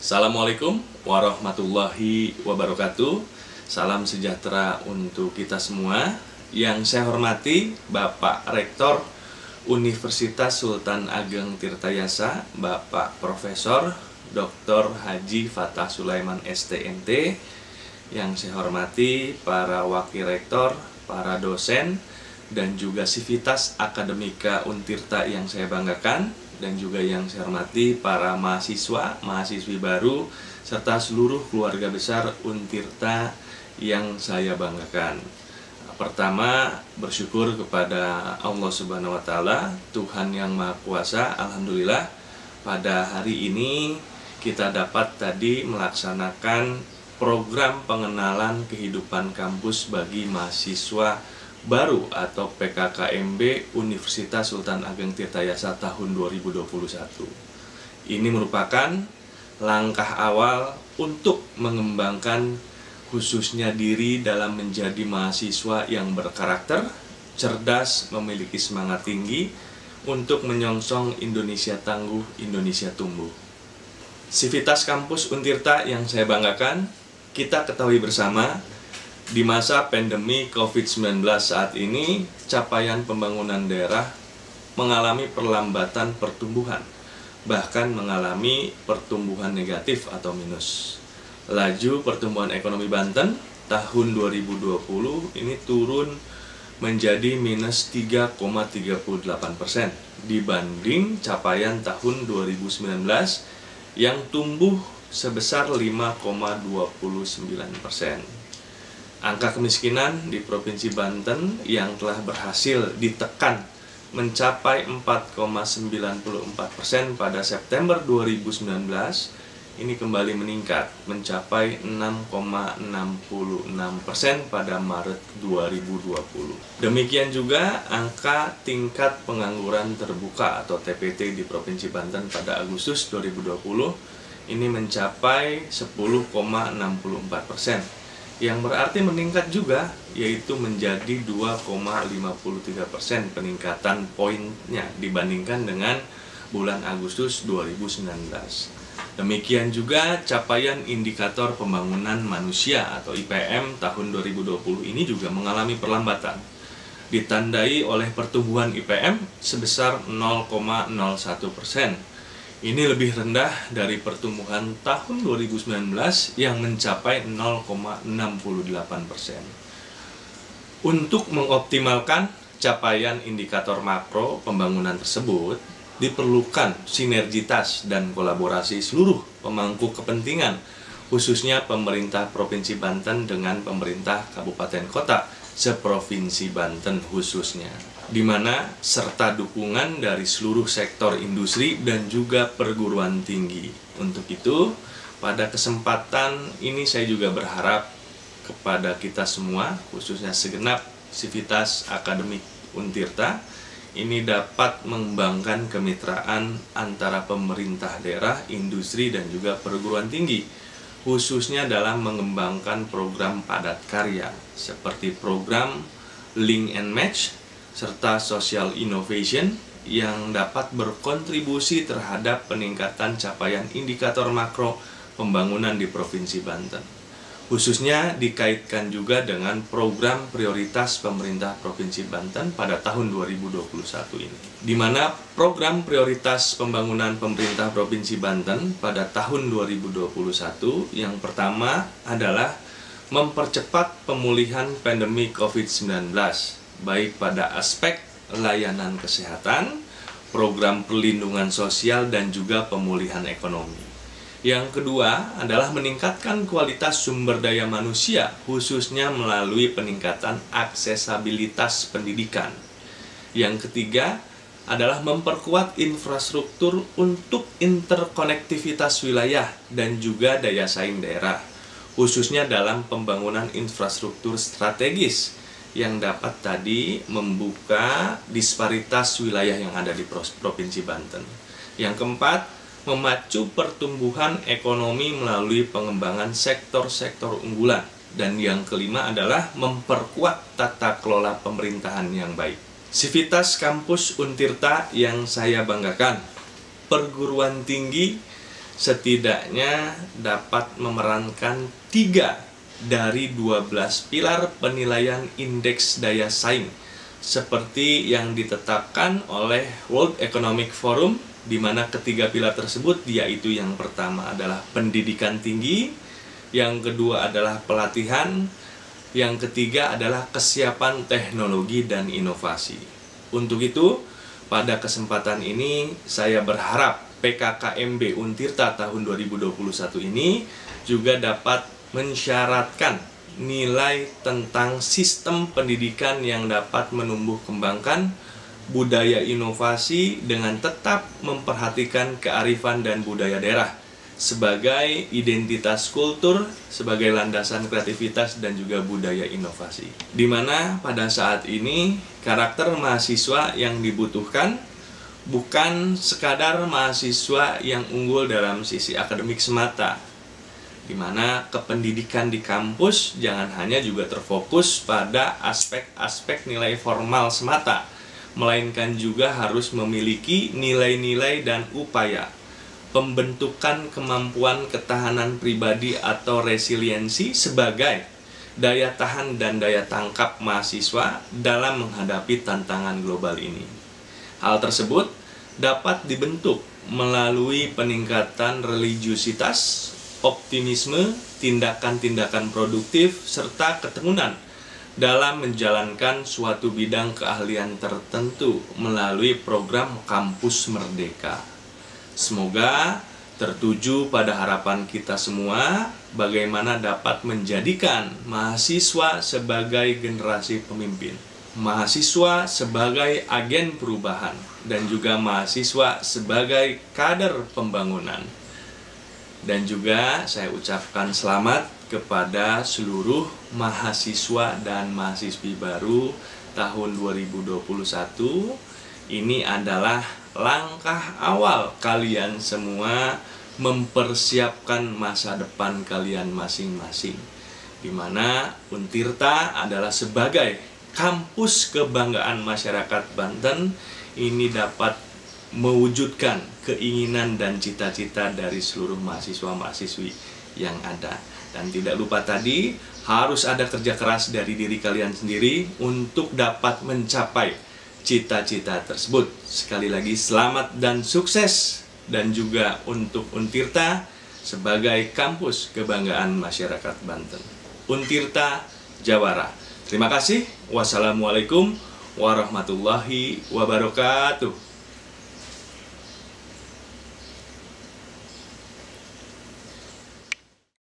Assalamualaikum warahmatullahi wabarakatuh. Salam sejahtera untuk kita semua. Yang saya hormati Bapak Rektor Universitas Sultan Ageng Tirtayasa, Bapak Profesor Dr. Haji Fatah Sulaiman STNT. Yang saya hormati para wakil rektor, para dosen, dan juga Sivitas Akademika Untirta yang saya banggakan dan juga yang saya hormati para mahasiswa, mahasiswi baru serta seluruh keluarga besar Untirta yang saya banggakan. Pertama, bersyukur kepada Allah Subhanahu wa taala, Tuhan yang Maha Kuasa. Alhamdulillah pada hari ini kita dapat tadi melaksanakan program pengenalan kehidupan kampus bagi mahasiswa baru atau PKKMB Universitas Sultan Ageng Tirtayasa tahun 2021. Ini merupakan langkah awal untuk mengembangkan khususnya diri dalam menjadi mahasiswa yang berkarakter, cerdas, memiliki semangat tinggi untuk menyongsong Indonesia tangguh, Indonesia tumbuh. Sivitas Kampus Untirta yang saya banggakan, kita ketahui bersama di masa pandemi COVID-19 saat ini, capaian pembangunan daerah mengalami perlambatan pertumbuhan, bahkan mengalami pertumbuhan negatif atau minus. Laju pertumbuhan ekonomi Banten tahun 2020 ini turun menjadi minus 3,38 persen dibanding capaian tahun 2019 yang tumbuh sebesar 5,29 persen. Angka kemiskinan di Provinsi Banten yang telah berhasil ditekan mencapai 4,94 persen pada September 2019 ini kembali meningkat mencapai 6,66 persen pada Maret 2020. Demikian juga angka tingkat pengangguran terbuka atau TPT di Provinsi Banten pada Agustus 2020 ini mencapai 10,64 persen yang berarti meningkat juga yaitu menjadi 2,53% persen peningkatan poinnya dibandingkan dengan bulan Agustus 2019. Demikian juga capaian indikator pembangunan manusia atau IPM tahun 2020 ini juga mengalami perlambatan. Ditandai oleh pertumbuhan IPM sebesar 0,01 persen ini lebih rendah dari pertumbuhan tahun 2019 yang mencapai 0,68 persen. Untuk mengoptimalkan capaian indikator makro pembangunan tersebut, diperlukan sinergitas dan kolaborasi seluruh pemangku kepentingan, khususnya pemerintah Provinsi Banten dengan pemerintah Kabupaten Kota seprovinsi Banten khususnya di mana serta dukungan dari seluruh sektor industri dan juga perguruan tinggi. Untuk itu, pada kesempatan ini saya juga berharap kepada kita semua, khususnya segenap Sivitas Akademik Untirta, ini dapat mengembangkan kemitraan antara pemerintah daerah, industri, dan juga perguruan tinggi, khususnya dalam mengembangkan program padat karya, seperti program Link and Match serta social innovation yang dapat berkontribusi terhadap peningkatan capaian indikator makro pembangunan di Provinsi Banten. Khususnya dikaitkan juga dengan program prioritas pemerintah Provinsi Banten pada tahun 2021 ini. Di mana program prioritas pembangunan pemerintah Provinsi Banten pada tahun 2021 yang pertama adalah mempercepat pemulihan pandemi COVID-19 baik pada aspek layanan kesehatan, program perlindungan sosial, dan juga pemulihan ekonomi. Yang kedua adalah meningkatkan kualitas sumber daya manusia, khususnya melalui peningkatan aksesabilitas pendidikan. Yang ketiga adalah memperkuat infrastruktur untuk interkonektivitas wilayah dan juga daya saing daerah, khususnya dalam pembangunan infrastruktur strategis yang dapat tadi membuka disparitas wilayah yang ada di Provinsi Banten. Yang keempat, memacu pertumbuhan ekonomi melalui pengembangan sektor-sektor unggulan. Dan yang kelima adalah memperkuat tata kelola pemerintahan yang baik. Sivitas Kampus Untirta yang saya banggakan, perguruan tinggi setidaknya dapat memerankan tiga dari 12 pilar penilaian indeks daya saing seperti yang ditetapkan oleh World Economic Forum di mana ketiga pilar tersebut yaitu yang pertama adalah pendidikan tinggi, yang kedua adalah pelatihan, yang ketiga adalah kesiapan teknologi dan inovasi. Untuk itu, pada kesempatan ini saya berharap PKKMB Untirta tahun 2021 ini juga dapat mensyaratkan nilai tentang sistem pendidikan yang dapat menumbuh kembangkan budaya inovasi dengan tetap memperhatikan kearifan dan budaya daerah sebagai identitas kultur, sebagai landasan kreativitas dan juga budaya inovasi. Di mana pada saat ini karakter mahasiswa yang dibutuhkan bukan sekadar mahasiswa yang unggul dalam sisi akademik semata, di mana kependidikan di kampus jangan hanya juga terfokus pada aspek-aspek nilai formal semata, melainkan juga harus memiliki nilai-nilai dan upaya pembentukan kemampuan ketahanan pribadi atau resiliensi sebagai daya tahan dan daya tangkap mahasiswa dalam menghadapi tantangan global ini. Hal tersebut dapat dibentuk melalui peningkatan religiusitas, optimisme, tindakan-tindakan produktif, serta ketegunan dalam menjalankan suatu bidang keahlian tertentu melalui program Kampus Merdeka. Semoga tertuju pada harapan kita semua bagaimana dapat menjadikan mahasiswa sebagai generasi pemimpin, mahasiswa sebagai agen perubahan, dan juga mahasiswa sebagai kader pembangunan. Dan juga saya ucapkan selamat kepada seluruh mahasiswa dan mahasiswi baru tahun 2021. Ini adalah langkah awal kalian semua mempersiapkan masa depan kalian masing-masing. Di mana Untirta adalah sebagai kampus kebanggaan masyarakat Banten ini dapat mewujudkan keinginan dan cita-cita dari seluruh mahasiswa-mahasiswi yang ada. Dan tidak lupa tadi, harus ada kerja keras dari diri kalian sendiri untuk dapat mencapai cita-cita tersebut. Sekali lagi selamat dan sukses dan juga untuk Untirta sebagai kampus kebanggaan masyarakat Banten. Untirta Jawara. Terima kasih. Wassalamualaikum warahmatullahi wabarakatuh.